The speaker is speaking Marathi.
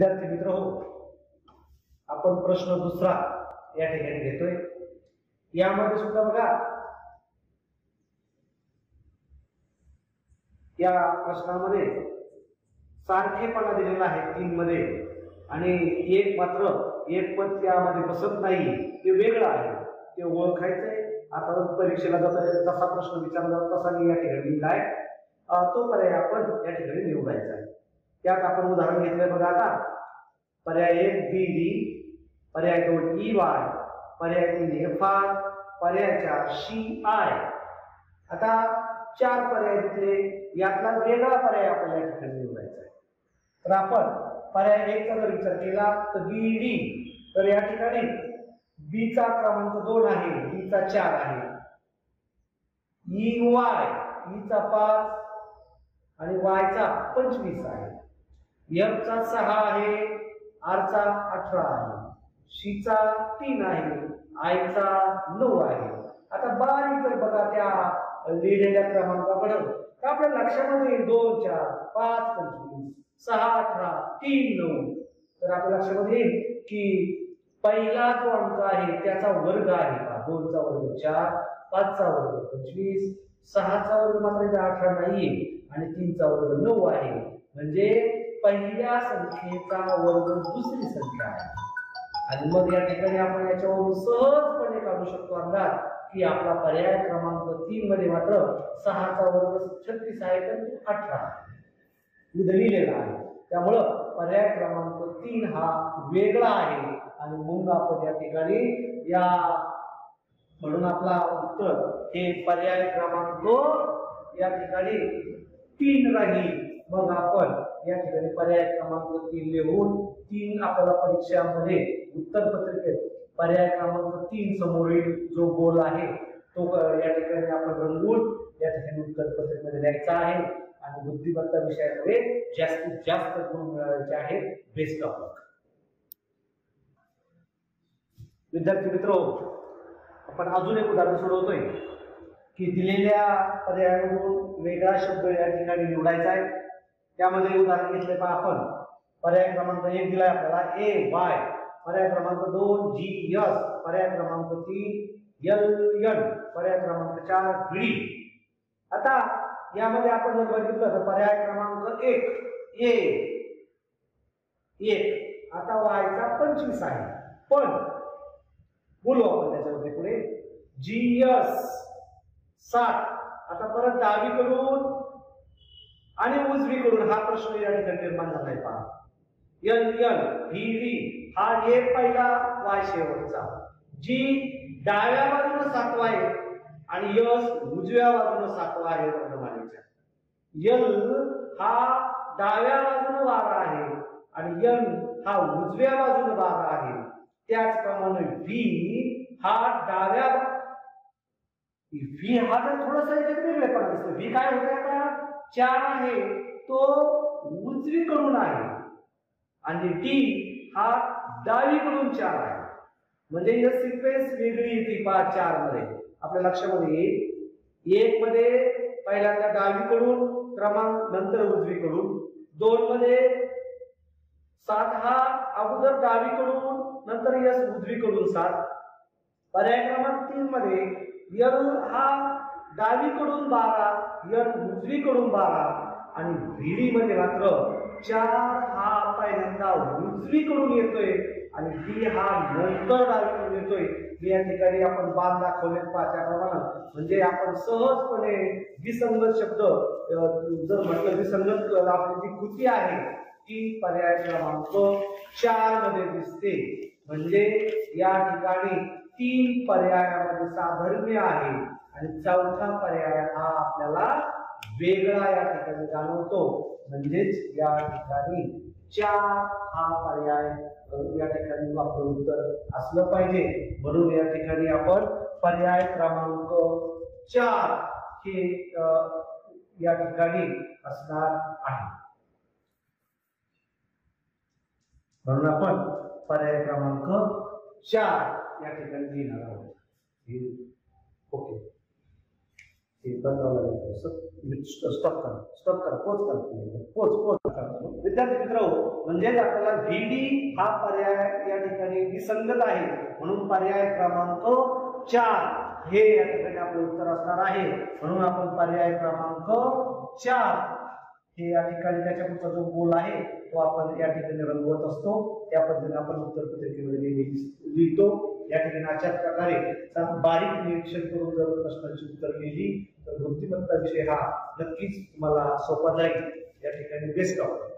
विद्यार्थी मित्र हो आपण प्रश्न दुसरा या ठिकाणी घेतोय. यामध्ये सुद्धा बघा या प्रश्नामध्ये सारखेपणा दिलेला आहे तीन मध्ये आणि एक मात्र एक पद त्यामध्ये बसत नाही ते वेगळं आहे. ते ओळखायचंय. आता परीक्षेला जाता जसा प्रश्न विचारला तसा मी या ठिकाणी लिहिला आहे. तो पर्याय आपण या ठिकाणी निवडायचा आहे. त्यात आपण उदाहरण घेतलंय बघा आता. पर्याय एक बी डी. पर्याय दोन ई वाय. पर्याय तीन एफ आर पर्याय चार सी आय. आता चार पर्याय दिले यातला वेगळा पर्याय आपल्याला या ठिकाणी निवडायचा आहे. तर आपण पर्याय एकचा जर विचार केला तर बी डी. तर या ठिकाणी बीचा क्रमांक दोन आहे डी चा चार आहे. E, ई वाय ईचा e पाच आणि वायचा पंचवीस आहे. एफ चा सहा आहे. आरचा अठरा आहे. शीचा तीन आहे. आयचा नऊ आहे. आता बारीक जर बघा त्या लिहिलेल्या क्रमांकाकडे. तर आपल्या लक्षामध्ये येईल दोन चार पाच पंचवीस सहा अठरा तीन नऊ. तर आपल्या लक्षामध्ये येईल की पहिला जो अंक आहे त्याचा वर्ग आहे. का दोनचा वर्ग चार पाचचा वर्ग पंचवीस सहाचा वर्ग मात्र अठरा नाहीये. आणि तीनचा वर्ग नऊ आहे. म्हणजे पहिल्या संख्येचा वर्ग दुसरी संख्या आहे. आणि मग या ठिकाणी आपण याच्यावरून सहजपणे काढू शकतो अंदाज की आपला पर्याय क्रमांक तीन मध्ये मात्र सहाचा वर्ग छत्तीस आहे तर अठरा मी दलिलेला आहे. त्यामुळं पर्याय क्रमांक तीन हा वेगळा आहे. आणि मग आपण या ठिकाणी या म्हणून आपला उत्तर हे पर्याय क्रमांक या ठिकाणी तीन राहील मग आपण या ठिकाणी पर्याय क्रमांक तीन लिहून तीन आपल्याला परीक्षामध्ये उत्तर पत्रिकेत पर्याय क्रमांक तीन समोरील जो गोल आहे तो या ठिकाणी आपण रंगवून या ठिकाणी उत्तर पत्रिकेमध्ये लिहायचा आहे. आणि बुद्धिमत्ता विषयामध्ये जास्तीत जास्त गुण मिळवायचे आहेत बेस्ट ऑफ विद्यार्थी मित्र आपण अजून एक उदाहरण सोडवतोय. की दिलेल्या पर्यायामधून वेगळा शब्द या ठिकाणी निवडायचा आहे. त्यामध्ये उदाहरण घेतले पहा आपण. पर्याय क्रमांक एक दिलाय आपल्याला. ए वाय पर्याय क्रमांक दोन जी यस पर्याय क्रमांक तीन एल एन पर्याय क्रमांक चार बी आता यामध्ये आपण जर बघितलं तर पर्याय क्रमांक एक ए एक. आता वायचा पंचवीस आहे. पण बोलू आपण त्याच्यामध्ये पुढे. जी एस सात. आता परत डावीकडून आणि उजवीकडून हा प्रश्न या ठिकाणी निर्माण झालाय पहा. एल एल व्ही व्ही हा एक पहिला वाय शेवटचा. जी डाव्या बाजूने सातवा आहे आणि यस उजव्या बाजूने सातवा आहे वर्णमालेच्या. यल हा डाव्या बाजूने बारा आहे आणि यन हा उजव्या बाजूने बारा आहे. त्याचप्रमाणे व्ही हा डाव्या व्ही हा जर थोडासा याच्यात वेगळेपणा दिसतो. व्ही काय होते आता? चार आहे. तो उजवीकडून आहे. आणि डी हा डावीकडून चार आहे. म्हणजे या सिक्वेन्स वेगळी येते पाच चारमध्ये आपल्या लक्षामध्ये येईल? एक मध्ये पहिल्यांदा डावीकडून क्रमांक नंतर उजवीकडून. दोन मध्ये सात हा अगोदर डावीकडून नंतर यस उजवीकडून सात. पर्याय क्रमांक तीन मध्ये यल हा डावीकडून बारा यल उजवीकडून बारा आणि व्हीडी मात्र चार हा पहिल्यांदा उजवीकडून येतोय आणि डी हा नंतर डावीकडून येतोय. मी या ठिकाणी आपण बाण दाखवले त्याप्रमाणे म्हणजे आपण सहजपणे विसंगत शब्द जर म्हटलं विसंगत आपली जी कृती आहे ती पर्याय क्रमांक चारमध्ये दिसते. म्हणजे या ठिकाणी तीन पर्यायामध्ये साधर्म्य आहे. आणि चौथा पर्याय हा आपल्याला वेगळा या ठिकाणी जाणवतो. म्हणजेच या ठिकाणी चार हा पर्याय या ठिकाणी वापरून उत्तर असलं पाहिजे. म्हणून या ठिकाणी आपण पर्याय क्रमांक चार हे या ठिकाणी असणार आहे. म्हणून आपण पर्याय क्रमांक चार या ठिकाणी लिहिणार आहोत. हे- ओके. हे बदलावं लागेल स्टॉप करा. स्टॉप करा. पोच करा तुम्ही पोच पोच करा विद्यार्थी मित्र हो, म्हणजेच आपल्याला व्हीडी हा पर्याय या ठिकाणी विसंगत आहे. म्हणून पर्याय क्रमांक चार हे या ठिकाणी आपलं उत्तर असणार आहे. म्हणून आपण पर्याय क्रमांक चार हे या ठिकाणी त्याच्यापुढचा जो गोल आहे तो आपण या ठिकाणी रंगवत असतो. त्या पद्धतीने आपण उत्तर पत्रिकेमध्ये लिहितो. या ठिकाणी अशाच प्रकारे चा- बारीक निरीक्षण करून जर प्रश्नाची उत्तर लिहिली तर बुद्धिमत्ता विषय हा नक्कीच तुम्हाला सोपा जाईल. या ठिकाणी बेस्ट ऑफ.